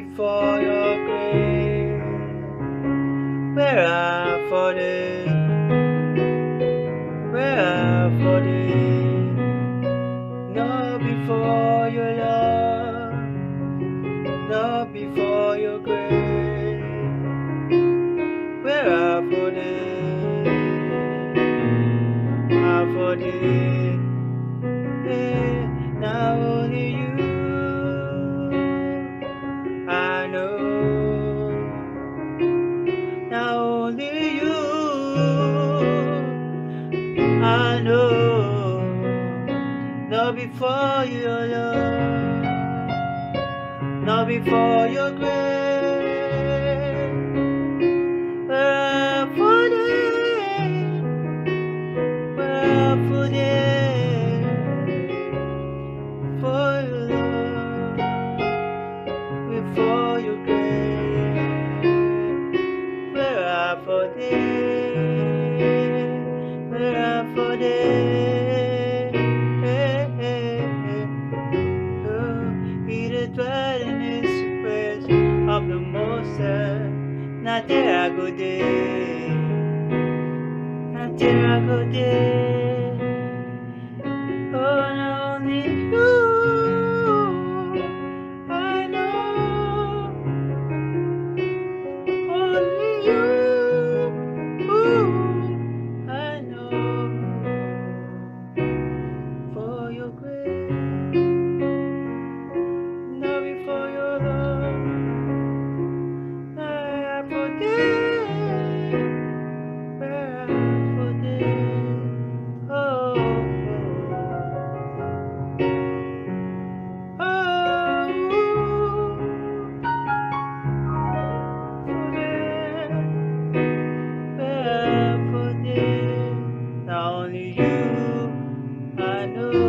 before your grave Where are for thee? Where are for thee? Not before your love, not before your grave Where are for thee? Are for thee? Know. Now only you. I know. Not before your love. Not before your grace. Where for thee? Where for thee? For your love. Before your grace. Where are for thee? Where are for thee? Oh, he dwell in his secret of the Most High. Not there I go there. Not there I go there. you. I know.